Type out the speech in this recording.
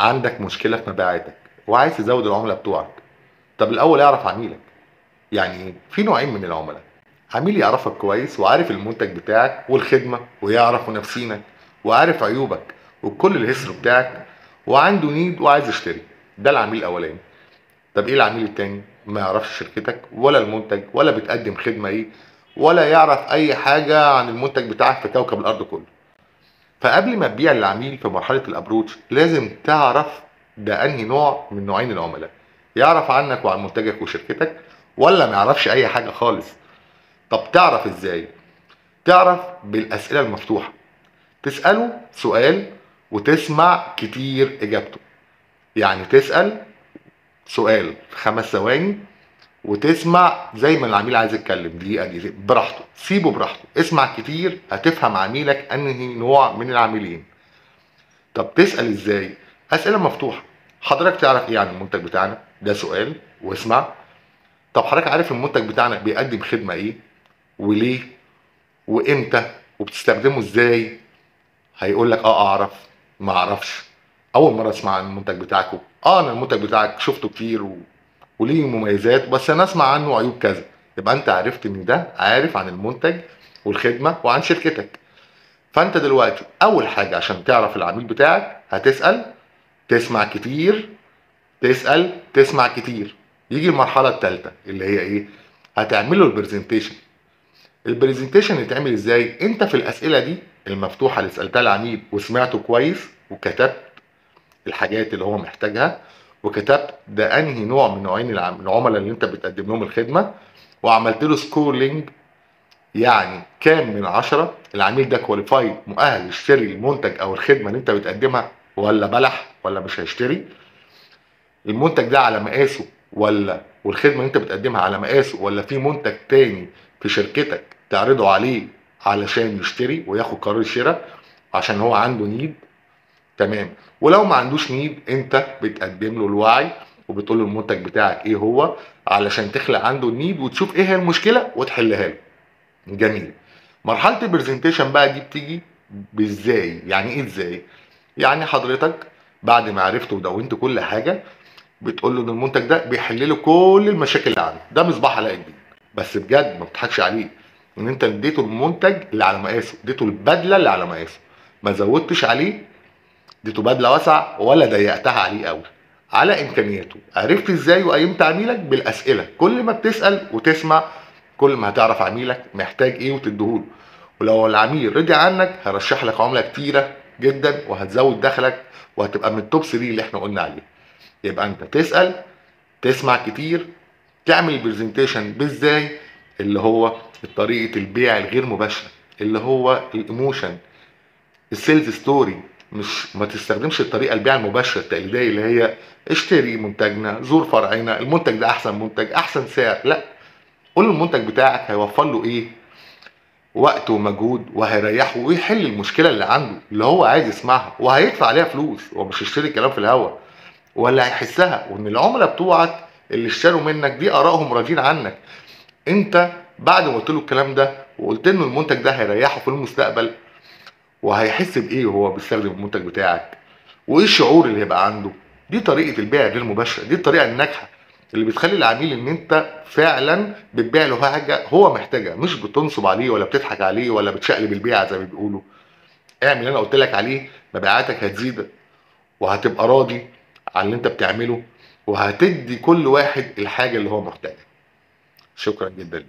عندك مشكلة في مبيعاتك وعايز تزود العملاء بتوعك. طب الأول اعرف عميلك. يعني في نوعين من العملاء. عميل يعرفك كويس وعارف المنتج بتاعك والخدمة ويعرف منافسينك وعارف عيوبك وكل الهيستوري بتاعك وعنده نيد وعايز يشتري. ده العميل الأولاني. طب إيه العميل التاني؟ ما يعرفش شركتك ولا المنتج ولا بتقدم خدمة إيه ولا يعرف أي حاجة عن المنتج بتاعك في كوكب الأرض كله. فقبل ما تبيع للعميل في مرحلة الأبروتش لازم تعرف ده أنهي نوع من نوعين العملاء. يعرف عنك وعن منتجك وشركتك ولا ما يعرفش أي حاجة خالص. طب تعرف إزاي؟ تعرف بالأسئلة المفتوحة. تسأله سؤال وتسمع كتير إجابته. يعني تسأل سؤال في خمس ثواني وتسمع زي ما العميل عايز يتكلم. دقيقة دقيقة. براحته. سيبه براحته. اسمع كتير هتفهم عميلك أنهي نوع من العاملين. طب تسأل إزاي؟ أسئلة مفتوحة. حضرتك تعرف إيه عن المنتج بتاعنا؟ ده سؤال. واسمع. طب حضرتك عارف المنتج بتاعنا بيقدم خدمة إيه؟ وليه؟ وإمتى؟ وبتستخدمه إزاي؟ هيقول لك آه أعرف. ما أعرفش. أول مرة أسمع عن المنتج بتاعكم. آه أنا المنتج بتاعك شفته كتير و... وليه مميزات بس أنا أسمع عنه عيوب كذا. يبقى أنت عرفت إن ده عارف عن المنتج والخدمة وعن شركتك. فأنت دلوقتي أول حاجة عشان تعرف العميل بتاعك هتسأل تسمع كتير تسأل تسمع كتير. يجي المرحلة الثالثه اللي هي إيه؟ هتعمل له ال presentation ال presentation يتعمل إزاي؟ أنت في الأسئلة دي المفتوحة اللي سألتها العميل وسمعته كويس وكتبت الحاجات اللي هو محتاجها وكتبت ده أنهي نوع من نوعين العم- العملاء اللي أنت بتقدم لهم الخدمة وعملت له scoring يعني كام من عشرة. العميل ده qualified مؤهل يشتري المنتج أو الخدمة اللي أنت بتقدمها ولا بلح ولا مش هيشتري. المنتج ده على مقاسه ولا والخدمة اللي أنت بتقدمها على مقاسه ولا في منتج تاني في شركتك تعرضه عليه علشان يشتري وياخد قرار الشراء عشان هو عنده need تمام. ولو ما عندوش need انت بتقدم له الوعي وبتقول له المنتج بتاعك إيه هو علشان تخلق عنده ال need وتشوف إيه هي المشكلة وتحلها له. جميل. مرحلة ال presentation بقى دي بتيجي بازاي؟ يعني إيه إزاي؟ يعني حضرتك بعد ما عرفت ودونت كل حاجة بتقول له إن المنتج ده بيحل له كل المشاكل اللي عنده. ده مصباح علاء الدين. بس بجد ما بتضحكش عليه. إن أنت اديته المنتج اللي على مقاسه اديته البدلة اللي على مقاسه. ما زودتش عليه اديته بدله واسعة ولا ضيقتها عليه قوي. على إمكانياته. عرفت إزاي وقيمت عميلك بالأسئلة. كل ما بتسأل وتسمع كل ما هتعرف عميلك محتاج إيه وتديهوله. ولو العميل رضي عنك هرشح لك عملاء كتيرة جدا وهتزود دخلك وهتبقى من ال top 3 اللي إحنا قلنا عليه. يبقى أنت تسأل تسمع كتير تعمل ال presentation بإزاي؟ اللي هو طريقة البيع الغير مباشرة اللي هو ال emotion ال sales story مش ما تستخدمش الطريقة البيع المباشرة التقليدية اللي هي اشتري منتجنا زور فرعنا المنتج ده أحسن منتج أحسن سعر لا. قول له المنتج بتاعك هيوفر له إيه؟ وقت ومجهود وهيريحه ويحل المشكلة اللي عنده اللي هو عايز يسمعها وهيدفع عليها فلوس هو مش يشتري كلام في الهوا. ولا هيحسها وإن العملاء بتوعك اللي اشتروا منك دي آرائهم راضيين عنك. أنت بعد ما قلت له الكلام ده وقلت له المنتج ده هيريحه في المستقبل وهيحس بإيه وهو بيستخدم المنتج بتاعك؟ وإيه الشعور اللي هيبقى عنده؟ دي طريقة البيع غير مباشره دي الطريقة الناجحة اللي بتخلي العميل إن أنت فعلا بتبيع له حاجة هو محتاجها مش بتنصب عليه ولا بتضحك عليه ولا بتشقلب البيع زي ما بيقولوا. اعمل اللي أنا قلت لك عليه مبيعاتك هتزيد وهتبقى راضي على اللي أنت بتعمله وهتدي كل واحد الحاجة اللي هو محتاجها. شكرا جدا ليك.